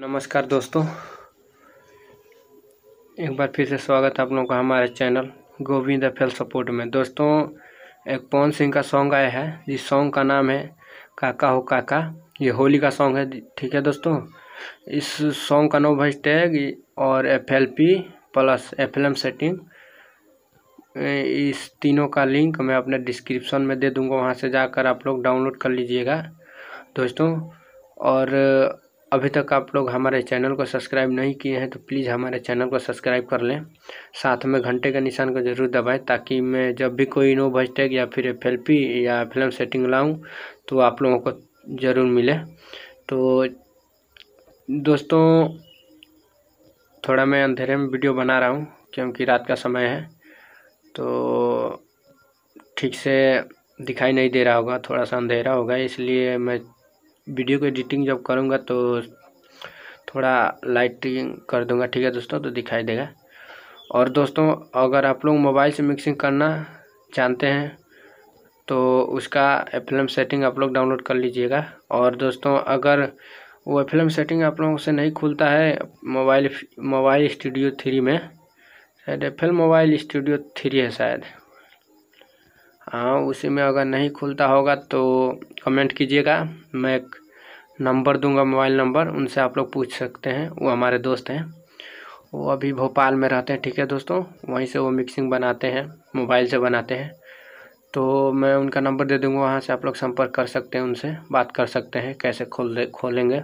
नमस्कार दोस्तों। एक बार फिर से स्वागत है आप लोगों का हमारे चैनल गोविंद एफएल सपोर्ट में। दोस्तों, एक पवन सिंह का सॉन्ग आया है, जिस सॉन्ग का नाम है काका हो काका। ये होली का सॉन्ग है, ठीक है दोस्तों? इस सॉन्ग का नो वॉइस टैग और F L P plus F L M setting इस तीनों का लिंक मैं अपने डिस्क्रिप्शन में दे दूँगा, वहाँ से जाकर आप लोग डाउनलोड कर लीजिएगा। दोस्तों, और अभी तक आप लोग हमारे चैनल को सब्सक्राइब नहीं किए हैं तो प्लीज़ हमारे चैनल को सब्सक्राइब कर लें। साथ में घंटे का निशान को ज़रूर दबाएँ, ताकि मैं जब भी कोई नो टैग या फिर एफ़ या फ़िल्म सेटिंग लाऊं तो आप लोगों को ज़रूर मिले। तो दोस्तों, थोड़ा मैं अंधेरे में वीडियो बना रहा हूँ, क्योंकि रात का समय है तो ठीक से दिखाई नहीं दे रहा होगा, थोड़ा सा अंधेरा होगा, इसलिए मैं वीडियो को एडिटिंग जब करूँगा तो थोड़ा लाइटिंग कर दूँगा, ठीक है दोस्तों? तो दिखाई देगा। और दोस्तों, अगर आप लोग मोबाइल से मिक्सिंग करना जानते हैं तो उसका फ़िल्म सेटिंग आप लोग डाउनलोड कर लीजिएगा। और दोस्तों, अगर वो फ़िल्म सेटिंग आप लोगों से नहीं खुलता है मोबाइल मोबाइल स्टूडियो थ्री में, शायद फ़िल्म मोबाइल स्टूडियो थ्री है शायद। हाँ उसी में अगर नहीं खुलता होगा तो कमेंट कीजिएगा। मैं एक नंबर दूँगा मोबाइल नंबर उनसे आप लोग पूछ सकते हैं। वो हमारे दोस्त हैं। वो अभी भोपाल में रहते हैं, ठीक है दोस्तों? वहीं से वो मिक्सिंग बनाते हैं मोबाइल से बनाते हैं। तो मैं उनका नंबर दे दूँगा, वहाँ से आप लोग संपर्क कर सकते हैं, उनसे बात कर सकते हैं, कैसे खोल खोलेंगे।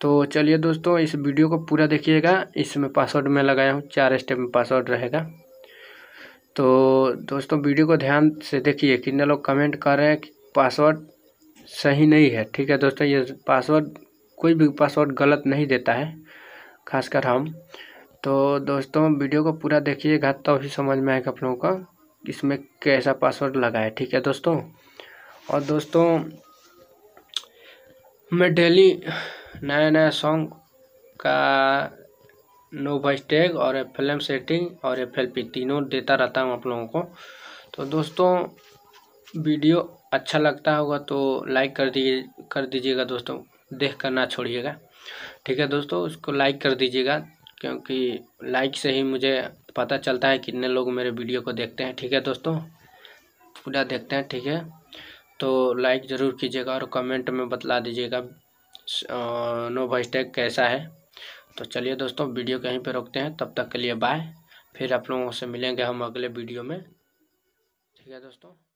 तो चलिए दोस्तों, इस वीडियो को पूरा देखिएगा। इसमें पासवर्ड मैं लगाया हूँ, चार स्टेप में पासवर्ड रहेगा। तो दोस्तों, वीडियो को ध्यान से देखिए कितने लोग कमेंट कर रहे हैं कि पासवर्ड सही नहीं है। ठीक है दोस्तों, ये पासवर्ड कोई भी पासवर्ड गलत नहीं देता है, खासकर हम। तो दोस्तों, वीडियो को पूरा देखिएगा तो भी समझ में आएगा आप लोगों को इसमें कैसा पासवर्ड लगा है। ठीक है दोस्तों, और दोस्तों, मैं डेली नया नया सॉन्ग का नो वॉइस टैग और फ़िल्म सेटिंग और एफ़ एल पी तीनों देता रहता हूँ आप लोगों को। तो दोस्तों, वीडियो अच्छा लगता होगा तो लाइक कर दीजिए कर दीजिएगा दोस्तों, देख कर ना छोड़िएगा। ठीक है दोस्तों, उसको लाइक कर दीजिएगा, क्योंकि लाइक से ही मुझे पता चलता है कितने लोग मेरे वीडियो को देखते हैं। ठीक है दोस्तों, पूरा देखते हैं, ठीक है। तो लाइक ज़रूर कीजिएगा और कमेंट में बतला दीजिएगा नो वॉइस टैग कैसा है। तो चलिए दोस्तों, वीडियो कहीं पे रोकते हैं। तब तक के लिए बाय। फिर आप लोगों से मिलेंगे हम अगले वीडियो में। ठीक है दोस्तों।